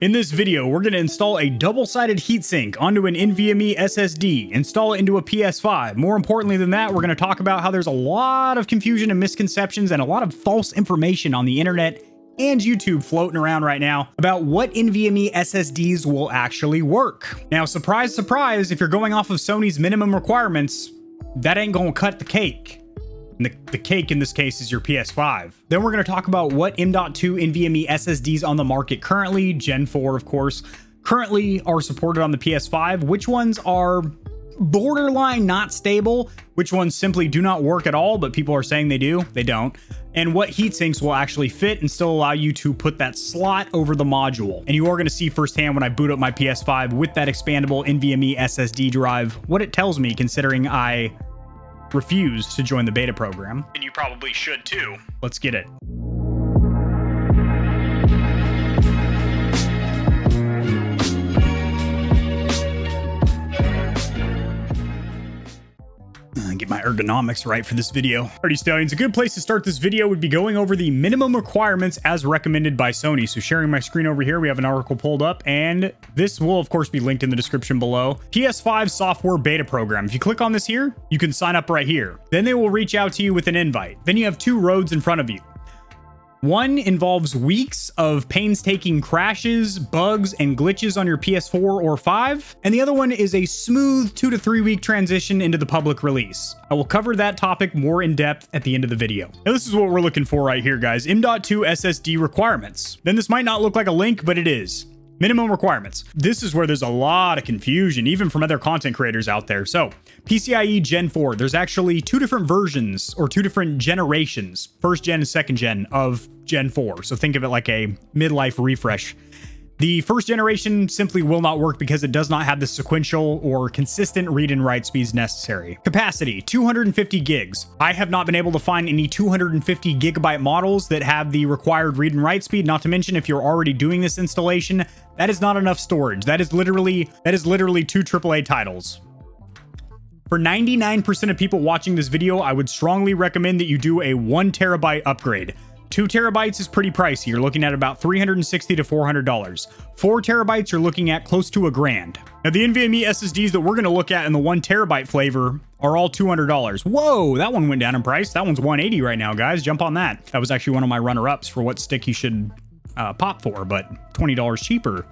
In this video, we're going to install a double-sided heatsink onto an NVMe SSD, install it into a PS5. More importantly than that, we're going to talk about how there's a lot of confusion and misconceptions and a lot of false information on the internet and YouTube floating around right now about what NVMe SSDs will actually work. Now, surprise, surprise, if you're going off of Sony's minimum requirements, that ain't gonna cut the cake. The, the, cake in this case is your PS5. Then we're going to talk about what M.2 NVMe SSDs on the market currently, Gen 4 of course, currently are supported on the PS5, which ones are borderline not stable, which ones simply do not work at all, but people are saying they do, they don't, and what heatsinks will actually fit and still allow you to put that slot over the module. And you are going to see firsthand when I boot up my PS5 with that expandable NVMe SSD drive, what it tells me considering I refused to join the beta program. And you probably should too. Let's get it. My ergonomics right for this video. Alrighty, Stallions, a good place to start this video would be going over the minimum requirements as recommended by Sony. So sharing my screen over here, we have an article pulled up, and this will, of course, be linked in the description below. PS5 software beta program. If you click on this here, you can sign up right here. Then they will reach out to you with an invite. Then you have two roads in front of you. One involves weeks of painstaking crashes, bugs, and glitches on your PS4 or 5, and the other one is a smooth two to three week transition into the public release. I will cover that topic more in depth at the end of the video. Now this is what we're looking for right here, guys. M.2 SSD requirements. Then this might not look like a link, but it is. Minimum requirements. This is where there's a lot of confusion, even from other content creators out there. So, PCIe Gen 4, there's actually two different versions or two different generations, first gen and second gen of Gen 4. So think of it like a midlife refresh the first generation simply will not work because it does not have the sequential or consistent read and write speeds necessary. Capacity, 250 gigs. I have not been able to find any 250 gigabyte models that have the required read and write speed, not to mention if you're already doing this installation, that is not enough storage. That is literally, that is literally two AAA titles. For 99% of people watching this video, I would strongly recommend that you do a one terabyte upgrade. Two terabytes is pretty pricey. You're looking at about 360 to $400. Four terabytes, you're looking at close to a grand. Now, the NVMe SSDs that we're going to look at in the one terabyte flavor are all $200. Whoa, that one went down in price. That one's 180 right now, guys. Jump on that. That was actually one of my runner-ups for what stick you should uh, pop for, but $20 cheaper.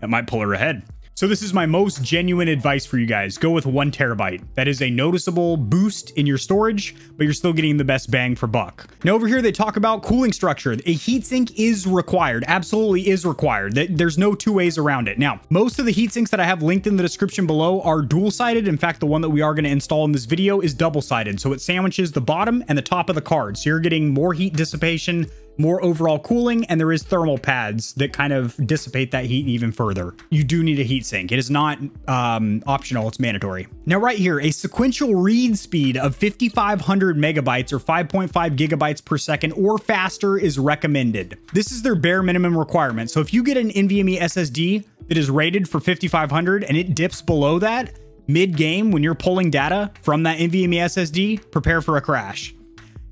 That might pull her ahead. So this is my most genuine advice for you guys. Go with one terabyte. That is a noticeable boost in your storage, but you're still getting the best bang for buck. Now over here, they talk about cooling structure. A heatsink is required, absolutely is required. There's no two ways around it. Now, most of the heatsinks that I have linked in the description below are dual-sided. In fact, the one that we are gonna install in this video is double-sided. So it sandwiches the bottom and the top of the card. So you're getting more heat dissipation, more overall cooling, and there is thermal pads that kind of dissipate that heat even further. You do need a heat sink. It is not um, optional, it's mandatory. Now right here, a sequential read speed of 5,500 megabytes or 5.5 gigabytes per second or faster is recommended. This is their bare minimum requirement. So if you get an NVMe SSD that is rated for 5,500 and it dips below that, mid-game when you're pulling data from that NVMe SSD, prepare for a crash.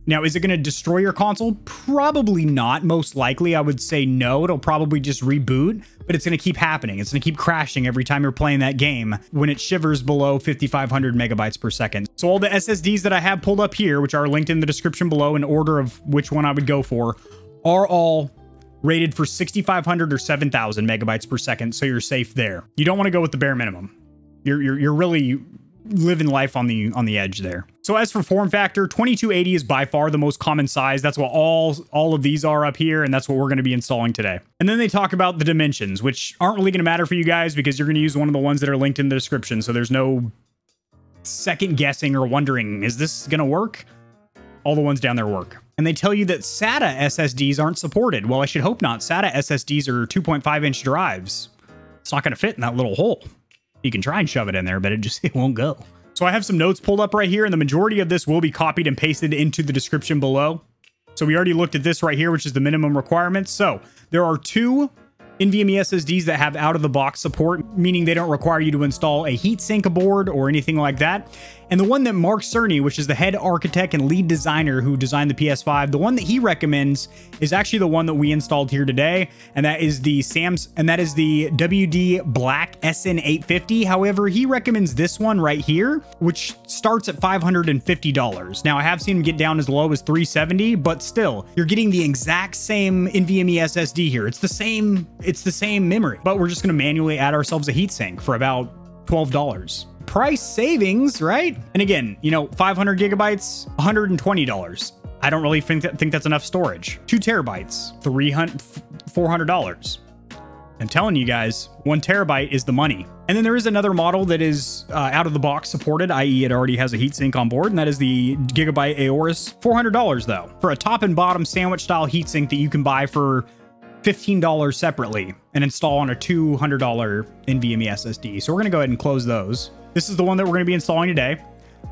Now, is it going to destroy your console? Probably not. Most likely, I would say no. It'll probably just reboot, but it's going to keep happening. It's going to keep crashing every time you're playing that game when it shivers below 5,500 megabytes per second. So all the SSDs that I have pulled up here, which are linked in the description below in order of which one I would go for, are all rated for 6,500 or 7,000 megabytes per second, so you're safe there. You don't want to go with the bare minimum. You're, you're, you're really living life on the on the edge there. So as for form factor, 2280 is by far the most common size. That's what all all of these are up here, and that's what we're going to be installing today. And then they talk about the dimensions, which aren't really going to matter for you guys because you're going to use one of the ones that are linked in the description. So there's no second guessing or wondering, is this going to work? All the ones down there work. And they tell you that SATA SSDs aren't supported. Well, I should hope not. SATA SSDs are 2.5 inch drives. It's not going to fit in that little hole. You can try and shove it in there, but it just it won't go. So I have some notes pulled up right here, and the majority of this will be copied and pasted into the description below. So we already looked at this right here, which is the minimum requirements. So there are two NVMe SSDs that have out-of-the-box support, meaning they don't require you to install a heatsink aboard or anything like that. And the one that Mark Cerny, which is the head architect and lead designer who designed the PS5, the one that he recommends is actually the one that we installed here today, and that is the Sam's and that is the WD Black SN850. However, he recommends this one right here, which starts at $550. Now, I have seen him get down as low as 370, but still, you're getting the exact same NVMe SSD here. It's the same, it's the same memory, but we're just going to manually add ourselves a heatsink for about $12 price savings, right? And again, you know, 500 gigabytes, $120. I don't really think that, think that's enough storage. Two terabytes, 300, $400. I'm telling you guys, one terabyte is the money. And then there is another model that is uh, out of the box supported, i.e. it already has a heatsink on board, and that is the Gigabyte Aorus. $400 though, for a top and bottom sandwich style heatsink that you can buy for $15 separately and install on a $200 NVMe SSD. So we're gonna go ahead and close those. This is the one that we're going to be installing today.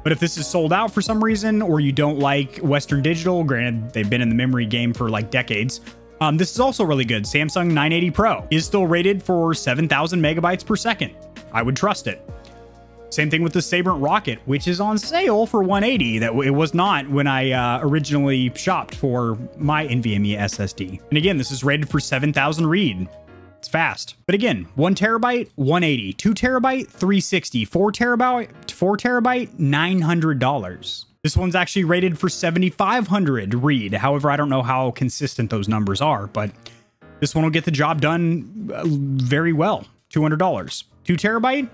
But if this is sold out for some reason, or you don't like Western Digital, granted, they've been in the memory game for like decades, um, this is also really good. Samsung 980 Pro is still rated for 7,000 megabytes per second. I would trust it. Same thing with the Sabrent Rocket, which is on sale for 180. That it was not when I uh, originally shopped for my NVMe SSD. And again, this is rated for 7,000 read. It's fast. But again, one terabyte, 180, two terabyte, 360, four terabyte, four terabyte, $900. This one's actually rated for 7,500 read. However, I don't know how consistent those numbers are, but this one will get the job done uh, very well. $200. Two terabyte,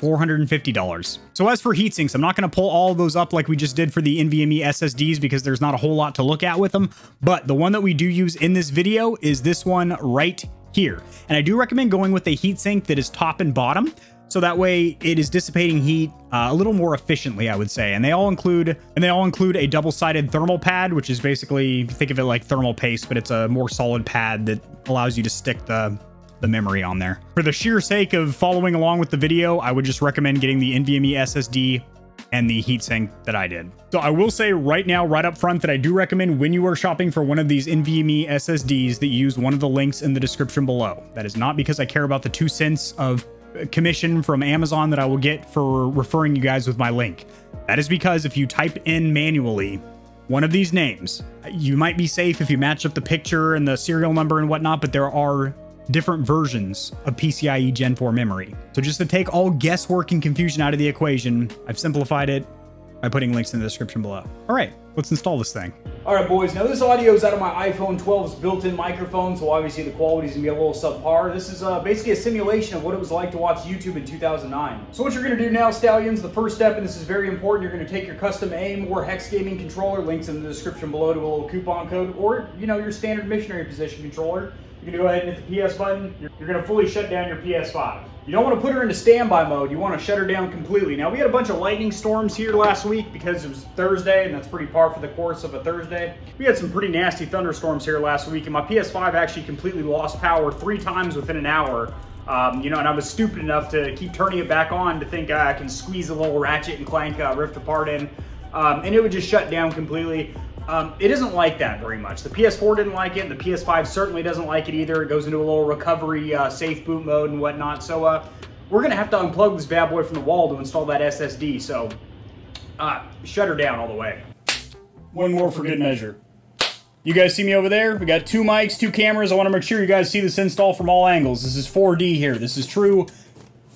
$450. So as for heatsinks, I'm not going to pull all those up like we just did for the NVMe SSDs because there's not a whole lot to look at with them. But the one that we do use in this video is this one right here. And I do recommend going with a heatsink that is top and bottom. So that way it is dissipating heat uh, a little more efficiently, I would say. And they all include and they all include a double-sided thermal pad, which is basically think of it like thermal paste, but it's a more solid pad that allows you to stick the the memory on there. For the sheer sake of following along with the video, I would just recommend getting the NVMe SSD and the heatsink that I did. So I will say right now, right up front, that I do recommend when you are shopping for one of these NVMe SSDs that use one of the links in the description below. That is not because I care about the two cents of commission from Amazon that I will get for referring you guys with my link. That is because if you type in manually one of these names, you might be safe if you match up the picture and the serial number and whatnot, but there are different versions of PCIe Gen 4 memory. So just to take all guesswork and confusion out of the equation, I've simplified it by putting links in the description below. All right, let's install this thing. All right, boys, now this audio is out of my iPhone 12's built-in microphone, so obviously the quality is gonna be a little subpar. This is uh, basically a simulation of what it was like to watch YouTube in 2009. So what you're gonna do now, Stallions, the first step, and this is very important, you're gonna take your custom AIM or Hex Gaming controller, links in the description below to a little coupon code, or, you know, your standard missionary position controller. You're gonna go ahead and hit the PS button. You're, you're gonna fully shut down your PS5. You don't want to put her into standby mode. You want to shut her down completely. Now, we had a bunch of lightning storms here last week because it was Thursday, and that's pretty par for the course of a Thursday. We had some pretty nasty thunderstorms here last week, and my PS5 actually completely lost power three times within an hour. Um, you know, and I was stupid enough to keep turning it back on to think uh, I can squeeze a little ratchet and clank uh, rift apart in. Um, and it would just shut down completely. Um, it isn't like that very much. The PS4 didn't like it, and the PS5 certainly doesn't like it either. It goes into a little recovery uh, safe boot mode and whatnot. So uh, we're gonna have to unplug this bad boy from the wall to install that SSD. So uh, shut her down all the way. One more for good measure. You guys see me over there? We got two mics, two cameras. I want to make sure you guys see this install from all angles. This is 4D here. This is true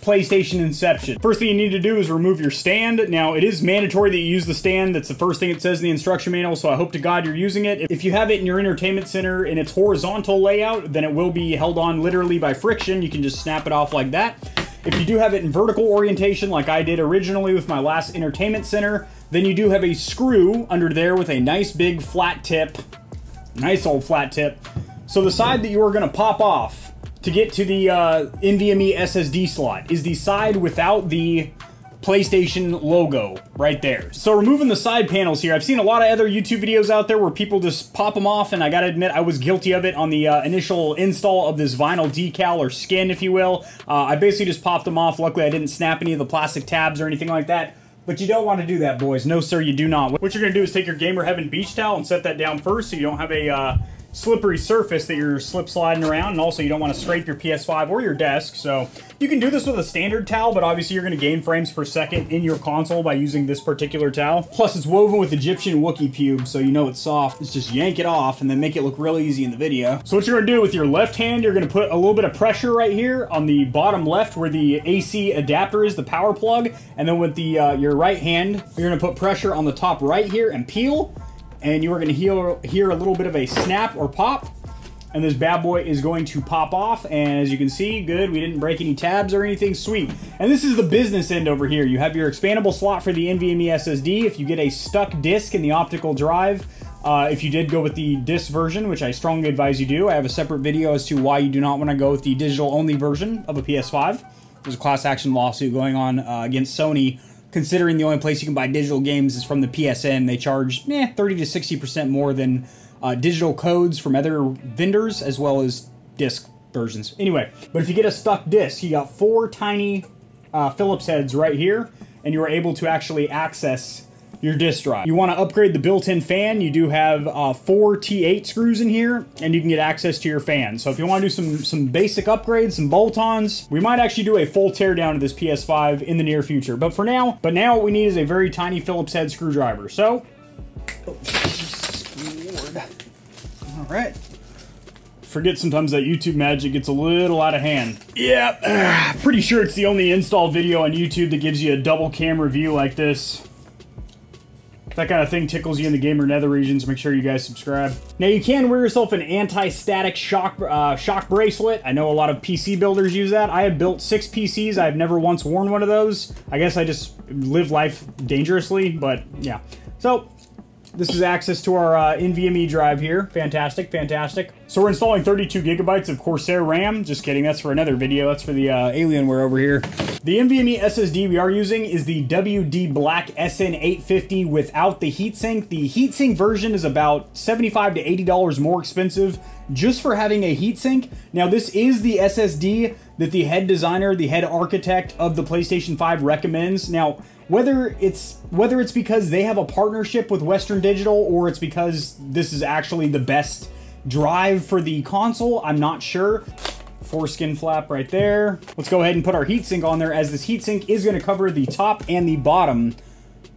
PlayStation Inception. First thing you need to do is remove your stand. Now, it is mandatory that you use the stand. That's the first thing it says in the instruction manual, so I hope to God you're using it. If you have it in your entertainment center in its horizontal layout, then it will be held on literally by friction. You can just snap it off like that. If you do have it in vertical orientation, like I did originally with my last entertainment center, then you do have a screw under there with a nice big flat tip. Nice old flat tip. So the side that you are going to pop off to get to the uh, NVMe SSD slot is the side without the PlayStation logo right there. So removing the side panels here, I've seen a lot of other YouTube videos out there where people just pop them off, and I gotta admit, I was guilty of it on the uh, initial install of this vinyl decal or skin, if you will. Uh, I basically just popped them off. Luckily, I didn't snap any of the plastic tabs or anything like that. But you don't want to do that, boys. No, sir, you do not. What you're going to do is take your Gamer Heaven beach towel and set that down first so you don't have a uh, slippery surface that you're slip sliding around, and also you don't want to scrape your PS5 or your desk. So you can do this with a standard towel, but obviously you're going to gain frames per second in your console by using this particular towel. Plus, it's woven with Egyptian Wookiee pube, so you know it's soft. It's just yank it off and then make it look real easy in the video. So what you're going to do with your left hand, you're going to put a little bit of pressure right here on the bottom left where the AC adapter is, the power plug, and then with the uh, your right hand, you're going to put pressure on the top right here and peel and you are going to hear, hear a little bit of a snap or pop and this bad boy is going to pop off and as you can see good we didn't break any tabs or anything sweet. And this is the business end over here. You have your expandable slot for the NVMe SSD if you get a stuck disk in the optical drive uh, if you did go with the disc version, which I strongly advise you do, I have a separate video as to why you do not want to go with the digital only version of a PS5. There's a class action lawsuit going on uh, against Sony considering the only place you can buy digital games is from the PSN. They charge eh, 30 to 60% more than uh, digital codes from other vendors as well as disc versions. Anyway, but if you get a stuck disc, you got four tiny uh, Phillips heads right here, and you are able to actually access your disk drive. You want to upgrade the built-in fan, you do have uh, four T8 screws in here, and you can get access to your fan. So if you want to do some, some basic upgrades, some bolt-ons, we might actually do a full teardown of this PS5 in the near future. But for now, but now what we need is a very tiny Phillips head screwdriver. So, oh, all right forget sometimes that YouTube magic gets a little out of hand. Yeah, pretty sure it's the only install video on YouTube that gives you a double camera view like this that kind of thing tickles you in the gamer nether regions, make sure you guys subscribe. Now you can wear yourself an anti-static shock uh, shock bracelet. I know a lot of PC builders use that. I have built six PCs. I've never once worn one of those. I guess I just live life dangerously, but yeah. So this is access to our uh, NVMe drive here. Fantastic, fantastic. So we're installing 32 gigabytes of Corsair RAM. Just kidding, that's for another video. That's for the uh, Alienware over here. The NVMe SSD we are using is the WD Black SN850 without the heatsink. The heatsink version is about 75 to $80 more expensive just for having a heatsink. Now this is the SSD that the head designer, the head architect of the PlayStation 5 recommends. Now, whether it's whether it's because they have a partnership with Western Digital or it's because this is actually the best drive for the console, I'm not sure. Foreskin flap right there. Let's go ahead and put our heatsink on there as this heatsink is going to cover the top and the bottom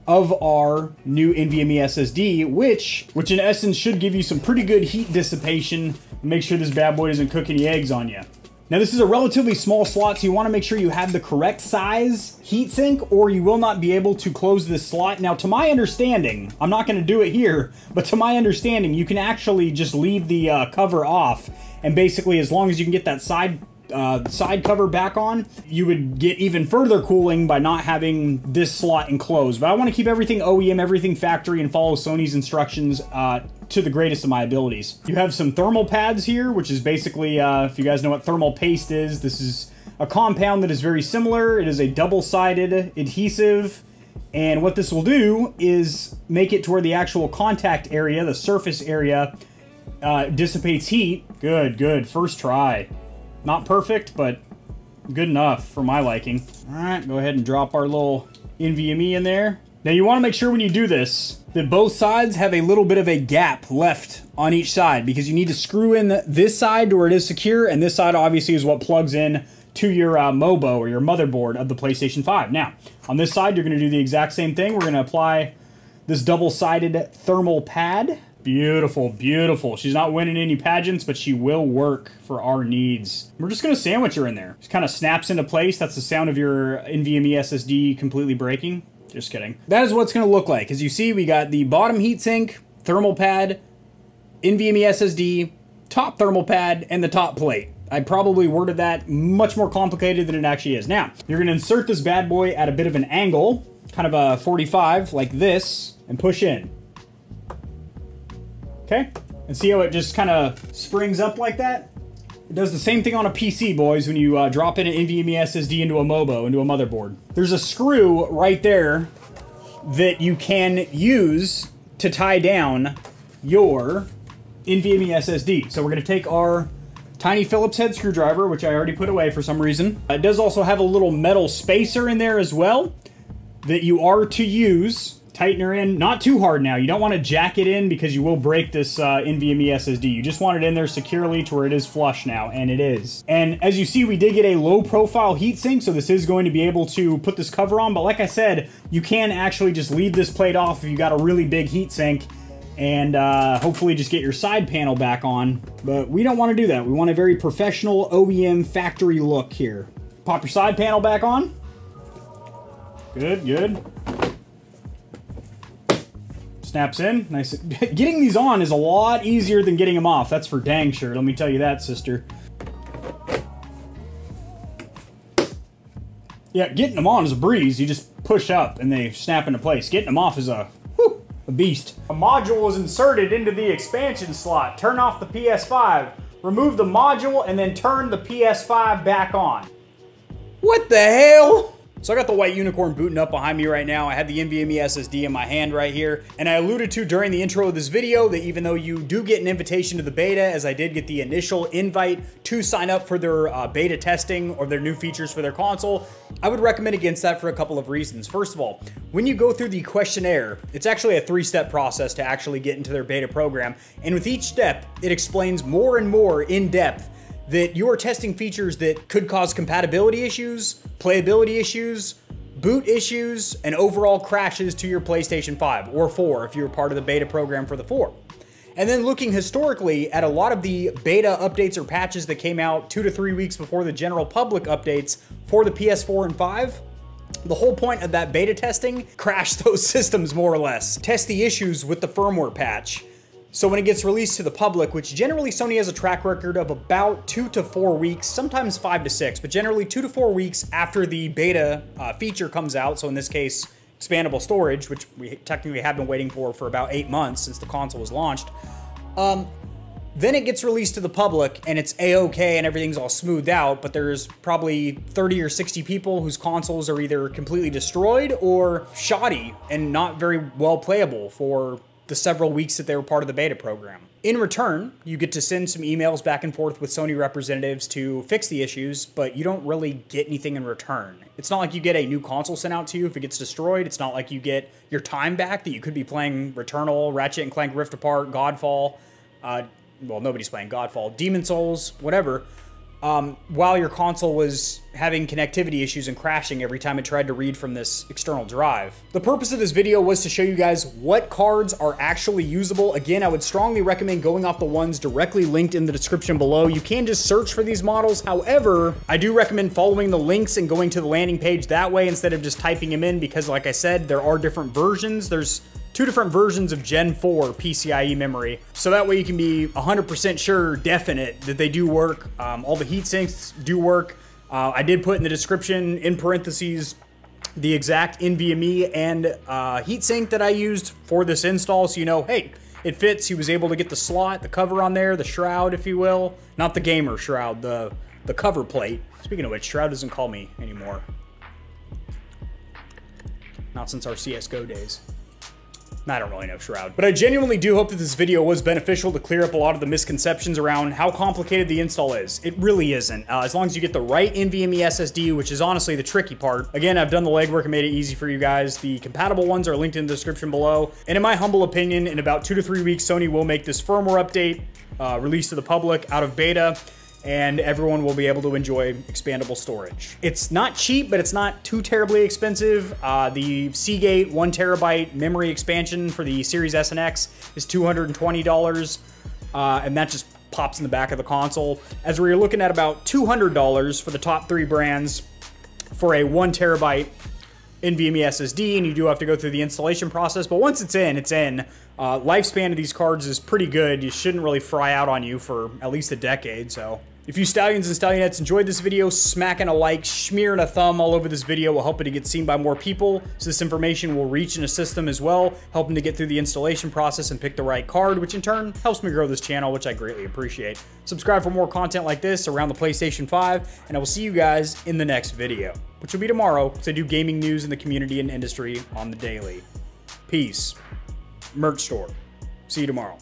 of our new NVMe SSD, which, which in essence should give you some pretty good heat dissipation. Make sure this bad boy doesn't cook any eggs on you. Now this is a relatively small slot, so you want to make sure you have the correct size heatsink or you will not be able to close this slot. Now to my understanding, I'm not going to do it here, but to my understanding, you can actually just leave the uh, cover off and basically as long as you can get that side uh, side cover back on, you would get even further cooling by not having this slot enclosed. But I want to keep everything OEM, everything factory, and follow Sony's instructions uh, to the greatest of my abilities. You have some thermal pads here, which is basically, uh, if you guys know what thermal paste is, this is a compound that is very similar. It is a double-sided adhesive. And what this will do is make it to where the actual contact area, the surface area, uh, dissipates heat. Good, good. First try. Not perfect, but good enough for my liking. All right, go ahead and drop our little NVMe in there. Now you want to make sure when you do this that both sides have a little bit of a gap left on each side because you need to screw in this side to where it is secure and this side obviously is what plugs in to your uh, MOBO or your motherboard of the PlayStation 5. Now, on this side, you're going to do the exact same thing. We're going to apply this double-sided thermal pad Beautiful, beautiful. She's not winning any pageants, but she will work for our needs. We're just going to sandwich her in there. Just kind of snaps into place. That's the sound of your NVMe SSD completely breaking. Just kidding. That is what it's going to look like. As you see, we got the bottom heatsink, thermal pad, NVMe SSD, top thermal pad, and the top plate. I probably worded that much more complicated than it actually is. Now, you're going to insert this bad boy at a bit of an angle, kind of a 45, like this, and push in. Okay? And see how it just kind of springs up like that? It does the same thing on a PC, boys, when you uh, drop in an NVMe SSD into a MOBO, into a motherboard. There's a screw right there that you can use to tie down your NVMe SSD. So we're going to take our tiny Phillips head screwdriver, which I already put away for some reason. It does also have a little metal spacer in there as well that you are to use tighten her in. Not too hard now. You don't want to jack it in because you will break this uh, NVMe SSD. You just want it in there securely to where it is flush now, and it is. And as you see, we did get a low profile heatsink, so this is going to be able to put this cover on. But like I said, you can actually just leave this plate off if you got a really big heatsink and uh, hopefully just get your side panel back on. But we don't want to do that. We want a very professional OEM factory look here. Pop your side panel back on. Good, good. Snaps in. Nice. getting these on is a lot easier than getting them off. That's for dang sure. Let me tell you that, sister. Yeah, getting them on is a breeze. You just push up and they snap into place. Getting them off is a, whew, a beast. A module is inserted into the expansion slot. Turn off the PS5. Remove the module and then turn the PS5 back on. What the hell? So I got the white unicorn booting up behind me right now. I have the NVMe SSD in my hand right here. And I alluded to during the intro of this video that even though you do get an invitation to the beta, as I did get the initial invite to sign up for their uh, beta testing or their new features for their console, I would recommend against that for a couple of reasons. First of all, when you go through the questionnaire, it's actually a three-step process to actually get into their beta program. And with each step, it explains more and more in depth that you are testing features that could cause compatibility issues, playability issues, boot issues, and overall crashes to your PlayStation 5 or 4 if you're part of the beta program for the 4. And then looking historically at a lot of the beta updates or patches that came out two to three weeks before the general public updates for the PS4 and 5, the whole point of that beta testing, crash those systems more or less. Test the issues with the firmware patch. So when it gets released to the public, which generally Sony has a track record of about two to four weeks, sometimes five to six, but generally two to four weeks after the beta uh, feature comes out. So in this case, expandable storage, which we technically have been waiting for for about eight months since the console was launched. Um, then it gets released to the public and it's a-okay and everything's all smoothed out, but there's probably 30 or 60 people whose consoles are either completely destroyed or shoddy and not very well playable for the several weeks that they were part of the beta program. In return, you get to send some emails back and forth with Sony representatives to fix the issues, but you don't really get anything in return. It's not like you get a new console sent out to you if it gets destroyed. It's not like you get your time back that you could be playing Returnal, Ratchet and Clank Rift Apart, Godfall. Uh, well, nobody's playing Godfall, Demon Souls, whatever um, while your console was having connectivity issues and crashing every time it tried to read from this external drive. The purpose of this video was to show you guys what cards are actually usable. Again, I would strongly recommend going off the ones directly linked in the description below. You can just search for these models. However, I do recommend following the links and going to the landing page that way instead of just typing them in because like I said, there are different versions. There's two different versions of Gen 4 PCIe memory. So that way you can be 100% sure, definite, that they do work. Um, all the heat sinks do work. Uh, I did put in the description, in parentheses, the exact NVMe and uh, heatsink that I used for this install so you know, hey, it fits. He was able to get the slot, the cover on there, the shroud, if you will. Not the gamer shroud, the, the cover plate. Speaking of which, Shroud doesn't call me anymore. Not since our CSGO days. I don't really know Shroud. But I genuinely do hope that this video was beneficial to clear up a lot of the misconceptions around how complicated the install is. It really isn't. Uh, as long as you get the right NVMe SSD, which is honestly the tricky part. Again, I've done the legwork and made it easy for you guys. The compatible ones are linked in the description below. And in my humble opinion, in about two to three weeks, Sony will make this firmware update uh, released to the public out of beta and everyone will be able to enjoy expandable storage. It's not cheap, but it's not too terribly expensive. Uh, the Seagate one terabyte memory expansion for the Series S and X is $220, uh, and that just pops in the back of the console. As we're looking at about $200 for the top three brands for a one terabyte NVMe SSD, and you do have to go through the installation process. But once it's in, it's in. Uh, lifespan of these cards is pretty good. You shouldn't really fry out on you for at least a decade, so... If you Stallions and Stallionettes enjoyed this video, smacking a like, smearing a thumb all over this video will help it to get seen by more people, so this information will reach and assist them as well, helping to get through the installation process and pick the right card, which in turn helps me grow this channel, which I greatly appreciate. Subscribe for more content like this around the PlayStation 5, and I will see you guys in the next video, which will be tomorrow, because I do gaming news in the community and industry on the daily. Peace. Merch store. See you tomorrow.